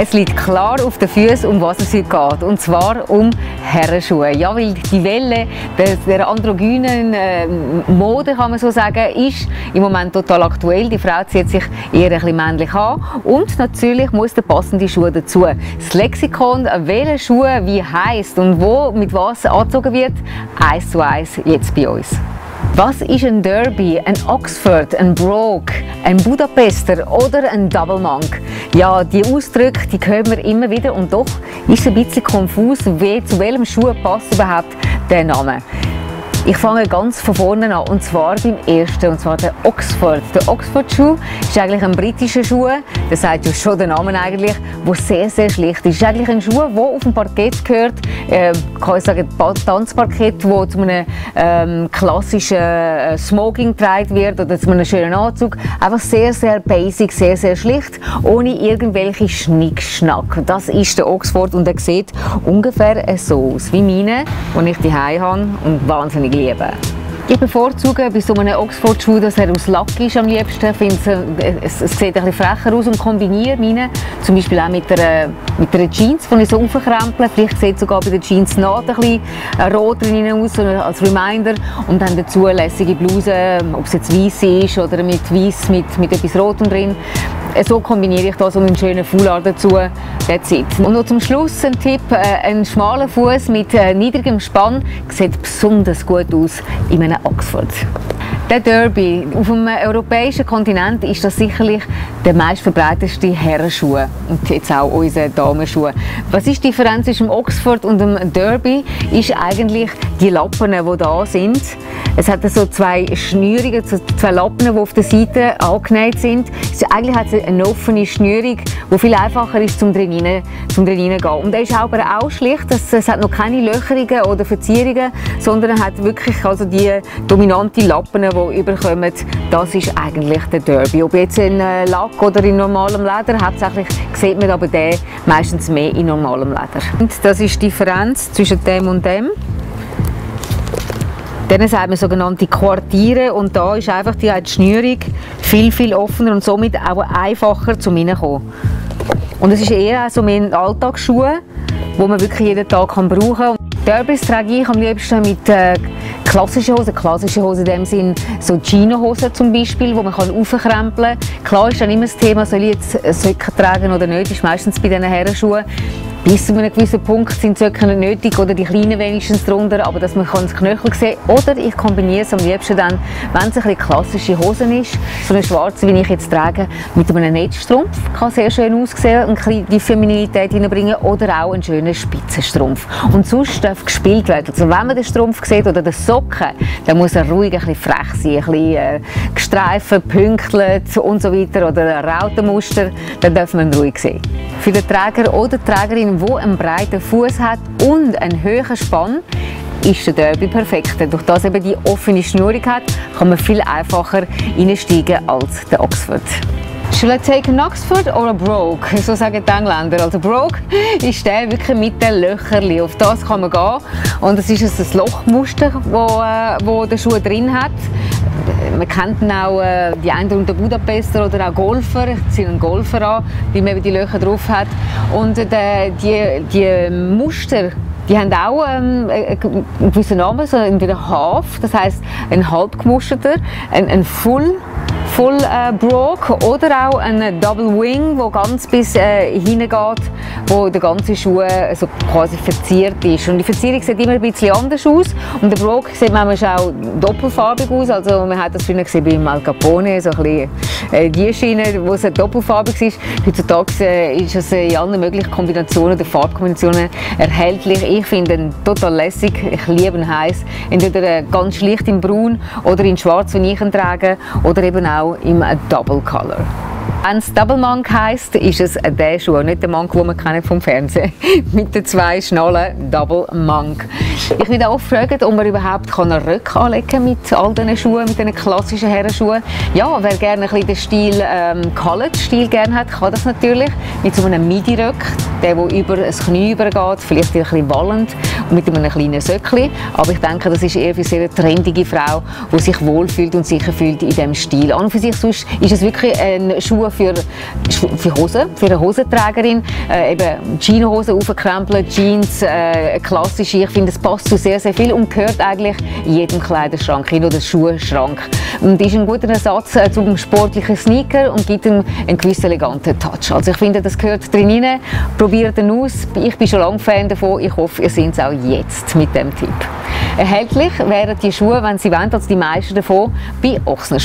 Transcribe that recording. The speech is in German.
Es liegt klar auf den Füßen, um was es heute geht. Und zwar um Herrenschuhe. Ja, weil die Welle der, androgynen äh, Mode, kann man so sagen, ist im Moment total aktuell. Die Frau zieht sich eher ein bisschen männlich an. Und natürlich muss der passende Schuh dazu. Das Lexikon, welche Schuhe wie heißt und wo mit was angezogen wird, eins zu eins jetzt bei uns. Was ist ein Derby, ein Oxford, ein Brogue, ein Budapester oder ein Double Monk? Ja, die Ausdrücke, die hören wir immer wieder und doch ist es ein bisschen konfus, wie, zu welchem Schuh passt überhaupt der Name. Ich fange ganz von vorne an und zwar beim ersten, und zwar der Oxford. Der Oxford-Schuh ist eigentlich ein britischer Schuh, das sagt ja schon der Name eigentlich, wo sehr, sehr schlicht ist. ist eigentlich ein Schuh, der auf dem Parkett gehört, äh, kann ich sagen, Tanzparkett, wo zu einem ähm, klassischen äh, Smoking getragen wird oder zu einem schönen Anzug. Einfach sehr, sehr basic, sehr, sehr schlicht, ohne irgendwelche Schnickschnack. Das ist der Oxford und er sieht ungefähr so aus wie meine, die ich daheim habe und wahnsinnig liebe. Ich bevorzuge bei so einem Oxford-Schuh, dass er aus Lack ist am liebsten. Finde, es, sieht ein bisschen frecher aus und kombiniere meine, zum Beispiel auch mit einer, mit einer Jeans, die ich so aufkremple. Vielleicht sieht sogar bei der Jeans Naht ein bisschen rot drin aus, als Reminder. Und dann dazu lässige Bluse, ob es jetzt weiß ist oder mit weiß mit, mit etwas Rotem drin. So kombiniere ich das und einen schönen Foulard dazu. That's it. Und noch zum Schluss ein Tipp, äh, ein schmaler Fuß mit äh, niedrigem Spann sieht besonders gut aus in einem Oxford. Der Derby. Auf dem europäischen Kontinent ist das sicherlich der meistverbreiteste Herrenschuh und jetzt auch unsere Damenschuhe. Was ist die Differenz zwischen Oxford und dem Derby? Ist eigentlich die Lappen, die da sind. Es hat so zwei Schnürungen, zwei Lappen, die auf der Seite angenäht sind. Eigentlich hat es eine offene Schnürung, die viel einfacher ist zum drin rein, zum gehen. Und er ist aber auch schlicht, es hat noch keine Löcherungen oder Verzierungen, sondern er hat wirklich also die dominante Lappen, die überkommen. Das ist eigentlich der Derby. Ob jetzt in äh, Lack oder in normalem Leder, hauptsächlich sieht man aber den meistens mehr in normalem Leder. Und das ist die Differenz zwischen dem und dem. Dann sagt man sogenannte Quartiere und da ist einfach die, die Schnürung viel, viel offener und somit auch einfacher zum Reinkommen. Und es ist eher so mehr Alltagsschuhe, die man wirklich jeden Tag kann brauchen kann. Derbys trage ich am liebsten mit äh, klassischen Hosen. Klassische Hosen in dem Sinn so Chino-Hosen zum Beispiel, wo man aufkrempeln kann. Klar ist dann immer das Thema, soll ich jetzt Socken tragen oder nicht, ist meistens bei diesen Herrenschuhen bis zu einem gewissen Punkt sind Söcke nicht nötig oder die kleinen wenigstens drunter, aber dass man das Knöchel sehen kann. Oder ich kombiniere es am liebsten dann, wenn es ein bisschen klassische Hosen ist, so eine schwarze, wie ich jetzt trage, mit einem Netzstrumpf, kann sehr schön aussehen und die Feminilität hineinbringen oder auch einen schönen Spitzenstrumpf. Und sonst darf gespielt werden. Also wenn man den Strumpf sieht oder den Socken, dann muss er ruhig ein bisschen frech sein, ein bisschen äh, gestreift, pünktelt und so weiter oder ein Rautenmuster, dann darf man ruhig sehen. Für den Träger oder Trägerin wo einen breiten Fuß hat und einen hohen Spann, ist der Derby perfekt. Durch das eben die offene Schnurung hat, kann man viel einfacher einsteigen als der Oxford. Should I take an Oxford or a Brogue? So sagen die Engländer. Also Brogue ist der wirklich mit den Löchern. Auf das kann man gehen. Und es ist ein Lochmuster, wo, äh, wo der Schuh drin hat. Man kennt auch äh, die einen unter Budapester oder auch Golfer. Ich ziehe einen Golfer an, weil man eben die Löcher drauf hat. Und äh, die, die Muster die haben auch ähm, einen gewissen Namen, so entweder Half, das heißt ein halbgemusterter, ein, ein Full Full äh, Brogue oder auch ein Double Wing, wo ganz bis äh, hingeht, wo der ganze Schuh äh, so quasi verziert ist. Und die Verzierung sieht immer ein bisschen anders aus und der Brogue sieht manchmal auch doppelfarbig aus. Also man hat das früher gesehen bei Mal Capone, so ein bisschen, äh, die Schiene, wo es doppelfarbig ist. Heutzutage äh, ist es in allen möglichen Kombinationen oder Farbkombinationen erhältlich. Ich finde ihn total lässig. Ich liebe ihn heiß. Entweder ganz schlicht in Braun oder in Schwarz, wie ich ihn trage, oder eben auch auch im Double Color. Wenn es Double Monk heisst, ist es der Schuh, nicht der Monk, den man kennt vom Fernsehen. Mit den zwei Schnallen Double Monk. Ich werde oft gefragt, ob man überhaupt einen Röck anlegen kann mit all diesen Schuhen, mit diesen klassischen Herrenschuhen. Ja, wer gerne ein bisschen den Stil ähm, College-Stil gerne hat, kann das natürlich mit so einem Midi-Röck, der, der über das Knie übergeht, vielleicht ein bisschen wallend mit einem kleinen Söckli. Aber ich denke, das ist eher für eine trendige Frau, die sich wohlfühlt und sicher fühlt in diesem Stil. An und für sich sonst ist es wirklich ein Schuh für, für Hosen, für eine Hosenträgerin. Äh, eben Jeanshosen aufkrempeln, Jeans, äh, klassische. Ich finde, es passt zu sehr, sehr viel und gehört eigentlich in jedem Kleiderschrank, in oder Schuhschrank. Und ist ein guter Ersatz äh, zum sportlichen Sneaker und gibt ihm einen gewissen eleganten Touch. Also ich finde, das gehört drin rein. Probiert ihn aus. Ich bin schon lange Fan davon. Ich hoffe, ihr seid es auch jetzt mit dem Tipp. Erhältlich wären die Schuhe, wenn Sie wollen, also die meisten davon, bei Ochsner